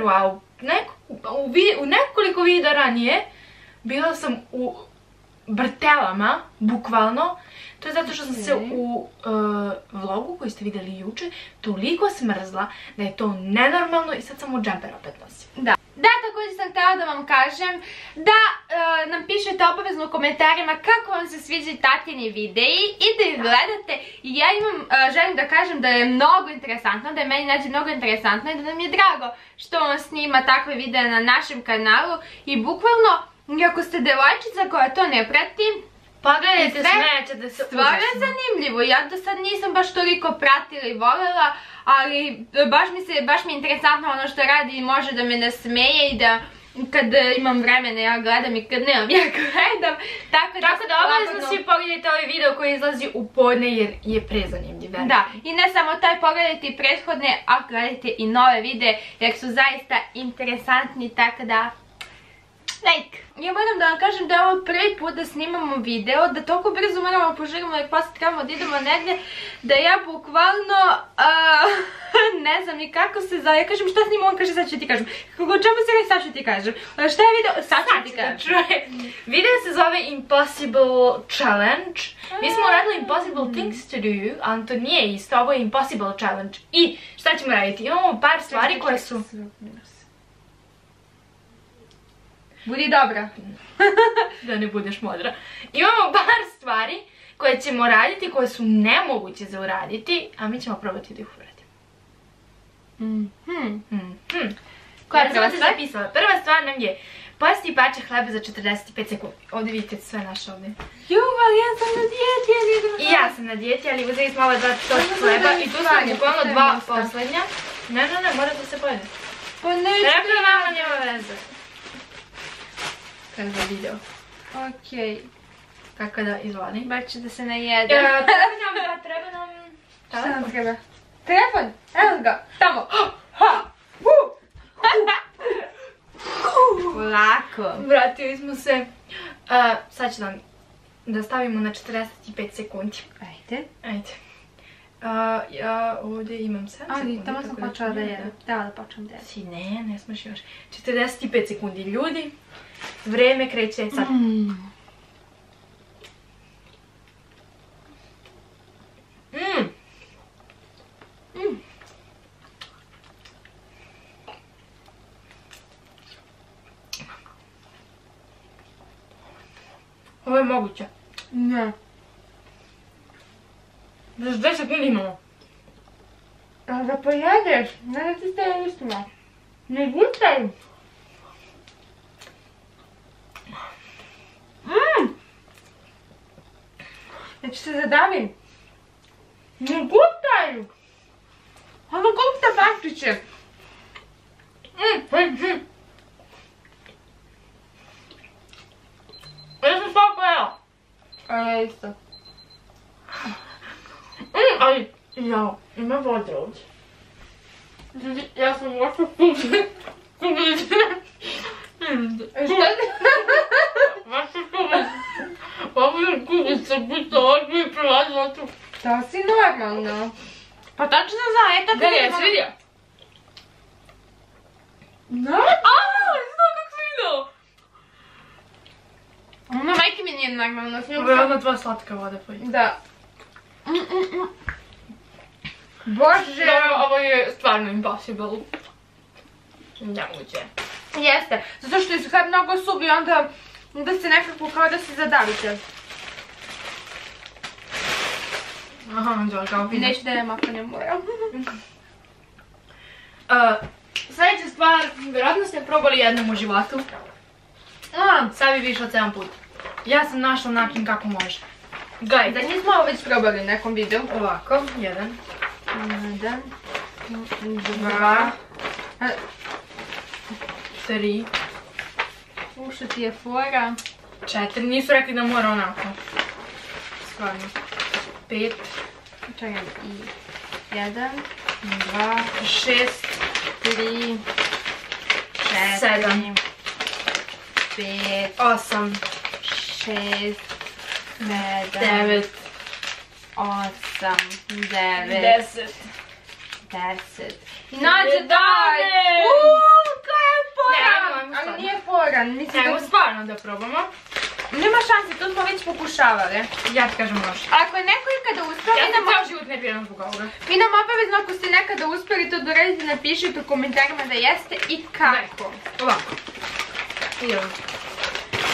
džemperu, a u, neko, u, vi- u nekoliko videa ranije bila sam u brtelama, bukvalno. To je zato što sam se u e, vlogu koji ste vidjeli juče toliko smrzla da je to nenormalno i sad sam u džemper opet nosim. Da. Da, također sam htjela da vam kažem da e, nam pišete obavezno u komentarima kako vam se sviđaju tatini videi i da ih gledate. Ja imam, e, želim da kažem da je mnogo interesantno, da je meni nađe mnogo interesantno i da nam je drago što on snima takve videe na našem kanalu. I bukvalno, ako ste devojčica koja to ne prati, Pogledajte, I sve smećete se Stvarno je zanimljivo, ja do sad nisam baš toliko pratila i voljela, ali baš mi se, baš mi je interesantno ono što radi i može da me nasmeje i da kad e, imam vremena ja gledam i kad nemam ja gledam, tako da... Tako da obavezno svi pogledajte ovaj video koji izlazi u podne jer je prezanimljiv. Da, i ne samo taj, pogledajte i prethodne, a gledajte i nove videe jer su zaista interesantni, tako da... Like. Ja moram da vam kažem da je ovo prvi put da snimamo video, da toliko brzo moramo požurimo jer poslije trebamo da idemo negdje, da ja bukvalno, ne znam ni kako se zove, ja kažem šta snimamo, on kaže sad ću ti kažem. Kako čemu se ne sad ću ti kažem? Šta je video? Sad ću ti kažem. Video se zove Impossible Challenge. Mi smo radili Impossible Things to do, ali to nije isto, ovo je Impossible Challenge. I šta ćemo raditi? Imamo par stvari koje su... Budi dobra. Da ne budeš modra. Imamo par stvari koje ćemo raditi, koje su nemoguće za uraditi, a mi ćemo probati da ih uradimo. Mhm. Mhm. Koja je sam prva stvar? zapisala. Prva stvar nam je pojesti pače hleba za 45 sekundi. Ovdje vidite sve naše ovdje. Ju, ali ja sam na dijeti, idem I ja sam na dijeti, ali uzeli smo ova dva točka sam hleba i tu stvari, bukvalno dva posljednja. Ne, ne, ne, morate se pojede. Pa neću. Treba nema veze. Kada za video. Okej. Tako da, izvoli. Baš da se E, najede. treba nam, treba nam... Šta nam treba? Telefon? Evo ga, tamo. Ha! Hu! Polako. Vratili smo se. E, sad ću nam da stavimo na 45 sekundi. Ajde. Ajde. A, ja ovdje imam 7 sekundi. Ali, tamo sam počela da jedem. Da, da počnem da jedem. Si ne, ne smiješ još. 45 sekundi ljudi. Vreme kreće sad. Mm. Mm. Ovo je moguće. Ne. Još 2 sekundi imamo. A da pojedeš, ne da ti ste ustima. Ne gutaj. Ja ću se zadavim. Ne gutaj. Ono koliko te paščiće. Mm. Mm. Mm. Ja sam svako jela. A ja isto. Mm. Ali, jao, ima vode ovdje. Ljudi, ja sam ovako kubi. Kubi. Šta Vaša kubi. Ovo je kubica, biti ovako i prolazila tu. To si normalno. Pa tačno za, eto Gdje je, jesi vidio? No. Aaa, znam kako si vidio. Ono majke mi nije normalno. s njom Ovo je sam- ona dva slatka vode poji. Da. Mm, mm, mm. Bože. Dobro, ovo je stvarno impossible. Nemoguće. Jeste. Zato što je sve mnogo suvi i onda da se nekako kao da se zadavite. Aha, kao vidim. Neću da jem ako ne moram. Uh, sljedeća stvar, vjerojatno ste probali jednom u životu. Sad bi više od 7 puta. Ja sam našla način kako može. Gaj, da nismo ovo već probali u nekom videu. ovako, jedan, Jedan. dva, A, tri, Ušto ti je fora. četiri. Nisu rekli da mora onako. Stvarno. Pet, Čekaj, i jedan, dva, šest, tri, četiri, Sedam. pet, osam, šest, sedam, devet, osam, devet, deset, 10. I nađe! Jedanaest. Uuu, je Ne, Ali nije foran, mislim Ajmo da... stvarno da probamo. Nema šanse, to smo već pokušavali. Ja ti kažem može. Ako je neko ikada uspio, Ja sam ceo život nerviran zbog ovoga. vi nam obavezno ako ste nekada uspjeli to da uradite, napišite u komentarima da jeste i kako. Ovako. I ovo.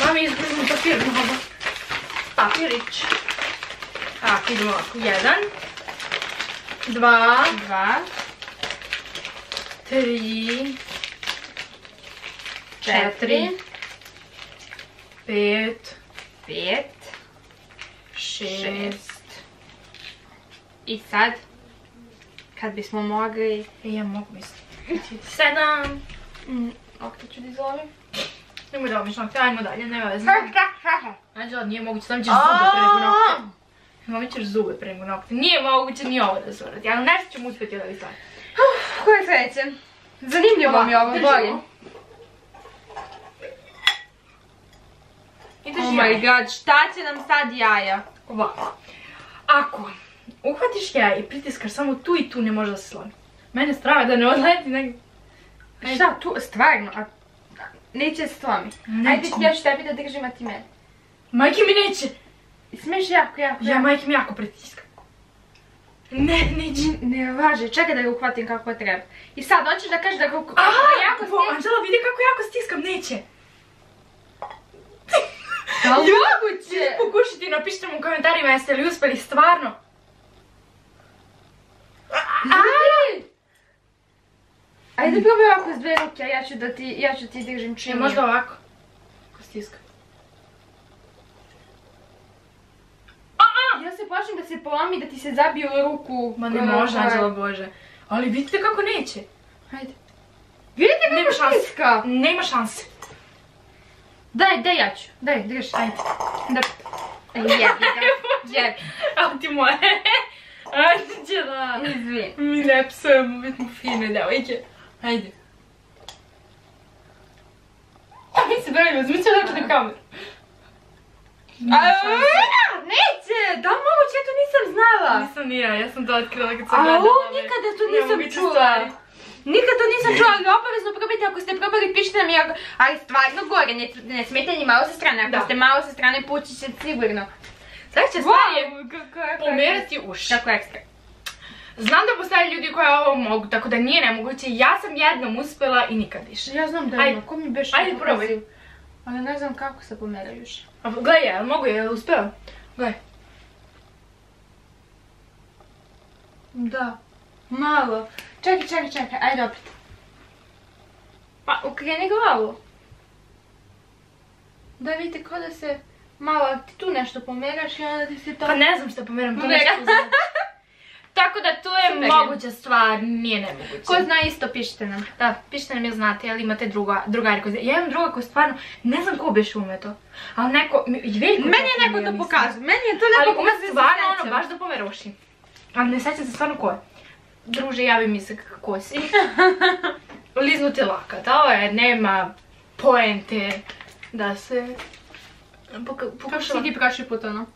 Mami izgledamo papir mnogo. Papirić. Tak, idemo ovako. Jedan. Dva. Dva, Tri. Četiri, Pet. pet, Šest. I sad, kad bismo mogli... E, ja mogu misliti. Sedam. Mm, Ovdje ću da izlovim. Nemoj da omiš nokte, ajmo dalje, nema veze. Anđela, nije moguće, sam ćeš zube Aaaa! pre nego nokte. Mami ćeš zube pre nego nokte. Nije moguće ni ovo da se uradi, ali nešto ćemo uspjeti da vi stavim. Koje sreće. Zanimljivo mi je ovo, volim. ovo. I drži Oh my god, šta će nam sad jaja? Ovako. Ako uhvatiš jaja i pritiskaš samo tu i tu ne može da se slomi. Mene strava da ne odleti negdje. Šta tu, stvarno, a... Neće se slomi. Ajde, ja ću tebi da držim, a ti meni. Majke mi neće. Smiješ jako, jako, Ja jako. majke mi jako pritiskam. Ne, neće. Ne, važe, čekaj da ga uhvatim kako treba. I sad, hoćeš da kažeš da ga, jako stisneš? Anđela vidi kako jako stiskam, neće. Da li moguće? Pokušajte i napišite mu u komentarima jeste li uspjeli stvarno. Ajde! Ajde probaj ovako s dve ruke, ja ću da ti, ja ću ti držim Ne, čim. možda ovako. Ko stiska. Ja se plašim da se polomi, da ti se zabije u ruku. Ma ne može, ovaj. Anđela Bože. Ali vidite kako neće. Ajde. Vidite Nema kako šanse. stiska? Nema šanse. Daj, daj ja ću. Daj, drži. Ajde. Da. Jebi ga. Jebi. A ti moje. Anđela. Izvini. Mi ne psujemo, mi smo fine devojke. Ajde. A mi se bavimo, zmiće da na kameru. Neće! Da moguće? Ja to nisam znala. Nisam ni ja, ja sam to otkrila kad sam A gledala. ovo nikada to nisam čula. Stvari. Nikad to nisam čula, ali obavezno probajte ako ste probali, pišite jer- ali stvarno gore, ne, ne smijete ni malo sa strane, ako Da. ste malo sa strane pući će sigurno. Sljedeća stvar je Wow, kako je pomerati uši. Kako ekstra. Znam da postoje ljudi koji ovo mogu, tako da nije nemoguće. Ja sam jednom uspjela i nikad više. Ja znam da ima, ko mi beš Ajde, probaj. Ali ne znam kako se pomeraju. A gledaj, jel mogu, jel uspjela? Gledaj. Da. Malo. Čekaj, čekaj, čekaj, ajde opet. Pa, ukreni glavu. Da vidite ko da se malo, ti tu nešto pomeraš i onda ti se to... Pa ne znam šta pomeram, to nešto znam. Tako da to je Super moguća stvar, nije nemoguće. Ko zna isto, pišite nam. Da, pišite nam je znate, jel imate druga, drugari koji zna- Ja imam druga koja stvarno, ne znam ko biš ume to. Ali neko, veliko Meni je neko to pokazao, meni je to Ali neko ume pokazao stvarno ono, baš da pomera uši. Ali ne sećam se stvarno ko je. Druže, javi mi se ko si. Liznuti lakat, ovo je, nema poente da se... Poka- Kako pokušava. si ti prošli put ono?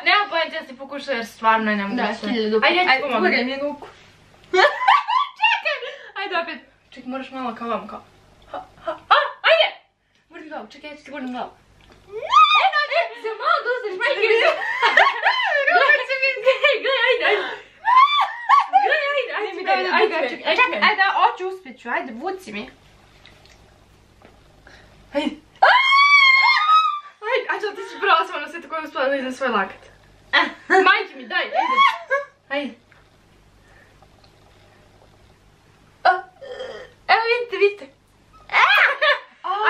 Nema poente da se pokuša jer stvarno je Da, nemoguće. hiljadu. Ajde, ja ti Ajde, pomogam. guraj mi ruku. Čekaj! Ajde opet. Čekaj, moraš malo kao vam, kao. Ha, ha, a, ajde! Gurni glavu, čekaj, ja ću ti gurnim glavu. E, no, ne, se malo da uzmeš, majke mi. Gledaj, gledaj. Gledaj, ajde, ajde, mi ajde, da ajde, ajde, ajde, čekaj, čekaj, ajde, hoću uspjeću, ajde, vuci mi. Ajde. Ajde, Anđela, ti si prava samo na svetu koja je uspjela da izem svoj lakat. Majke mi, daj, ajde. Ajde. A, Evo vidite, vidite.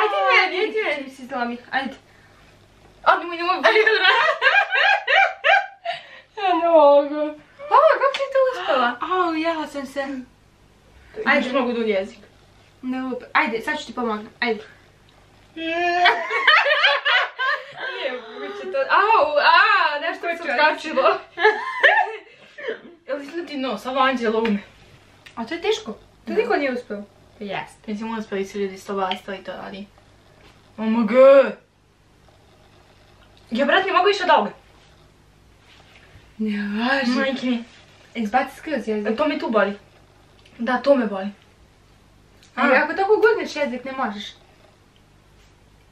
Ajde meni, ajde meni. Si zlomi, ajde. A, nemoj, nemoj, bolje da Ja ne mogu. A, kako si to uspjela? Au, jela sam se. Ajde, mogu dug jezik. Ne lupa. Ajde, sad ću ti pomognem, ajde. Nije moguće to. Au, a, nešto mi se odkačilo. Jel izgleda ti nos, ovo Anđela ume. A to je teško. To niko nije uspio. Jeste. Mislim, uspjeli su ljudi s tobalstva i to radi. OMG! Ja, brat, ne mogu više od ovoga. Ne važi. Majke mi. Izbaci skroz jezik. To mi tu boli. Da, to me boli. A. Ali ako tako gurneš jezik ne možeš.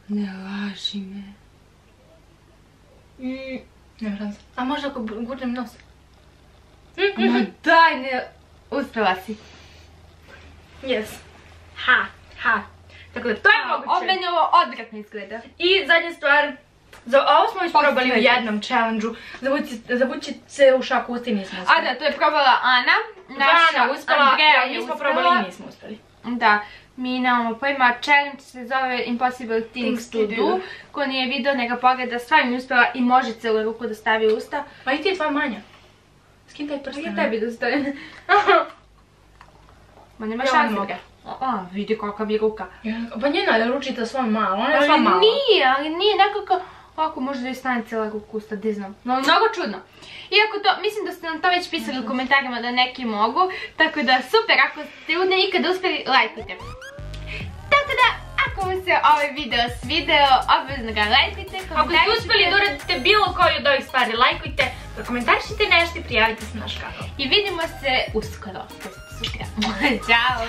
Ne laži me. Mm, Nema šanse. A možda ako gurnem nos? Ma daj, ne... Uspela si. Yes. Ha, ha. Tako da to je Od moguće. meni ovo odvratno izgleda. I zadnja stvar, za ovo smo isprobali u Posljednje. jednom challenge-u. Se u šaku usta i nismo A uspjeli. da, to je probala Ana. Naša uspjela, Andreja ja je uspjela. probali i nismo uspjeli. Da, mi nemamo pojma, challenge se zove Impossible Things to Do. Ko nije vidio, neka pogleda, stvarno uspjela i može celu ruku da stavi u usta. Ma i ti je tvoja manja. Skin taj prsten. Ja tebi da stavim. Ma nema šanse. A, a, vidi kakav je ruka. Pa njena je ručica sva mala, ona je Ali sva mala. nije, ali nije nekako... Ovako može da joj stane cijela ruka usta, di znam. No, mnogo čudno. Iako to, mislim da ste nam to već pisali u komentarima da neki mogu. Tako da super, ako ste udne ikada uspjeli, lajkujte. Tako da, ako vam se ovaj video svideo, obvezno ga lajkujte, Ako ste uspjeli da uradite bilo koju od ovih stvari, lajkujte, komentarišite nešto i prijavite se na naš kanal. I vidimo se uskoro, sutra. Ćao!